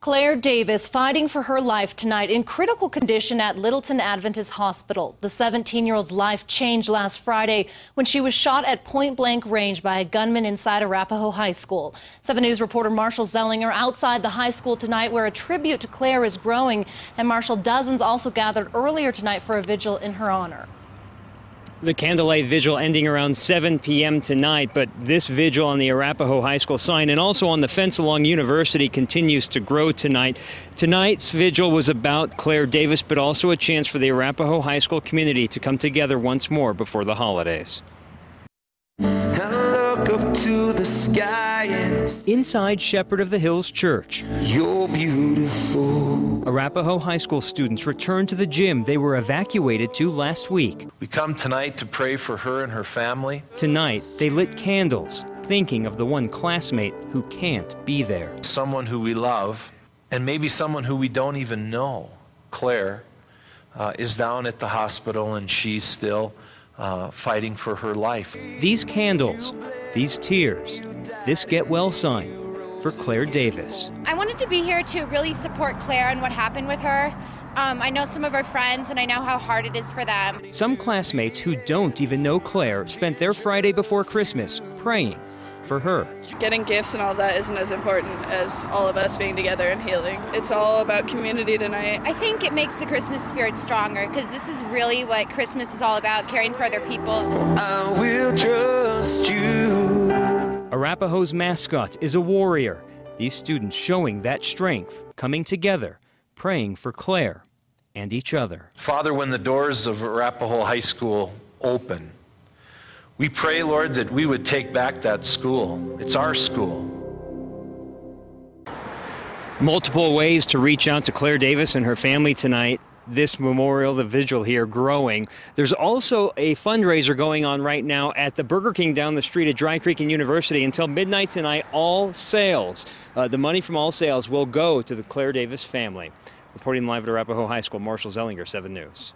Claire Davis fighting for her life tonight in critical condition at Littleton Adventist Hospital. The 17 year old's life changed last Friday when she was shot at point blank range by a gunman inside Arapahoe High School. 7 News reporter Marshall Zelinger outside the high school tonight where a tribute to Claire is growing. And Marshall, dozens also gathered earlier tonight for a vigil in her honor. The candlelight vigil ending around 7 p.m. tonight, but this vigil on the Arapahoe High School sign and also on the fence along University continues to grow tonight. Tonight's vigil was about Claire Davis, but also a chance for the Arapahoe High School community to come together once more before the holidays. Inside Shepherd of the Hills Church. You're beautiful. Arapahoe High School students returned to the gym they were evacuated to last week. We come tonight to pray for her and her family. Tonight, they lit candles, thinking of the one classmate who can't be there. Someone who we love, and maybe someone who we don't even know. Claire uh, is down at the hospital and she's still uh, fighting for her life. These candles, these tears, this get well sign for Claire Davis. I wanted to be here to really support Claire and what happened with her. Um, I know some of her friends and I know how hard it is for them. Some classmates who don't even know Claire spent their Friday before Christmas praying for her. Getting gifts and all that isn't as important as all of us being together and healing. It's all about community tonight. I think it makes the Christmas spirit stronger because this is really what Christmas is all about caring for other people. I will trust you. Arapahoe's mascot is a warrior. These students showing that strength, coming together, praying for Claire and each other. Father, when the doors of Arapahoe High School open, we pray, Lord, that we would take back that school. It's our school. Multiple ways to reach out to Claire Davis and her family tonight. This memorial, the vigil here, growing. There's also a fundraiser going on right now at the Burger King down the street at Dry Creek and University. Until midnight tonight, all sales, uh, the money from all sales will go to the Claire Davis family. Reporting live at Arapahoe High School, Marshall Zelinger, 7 News.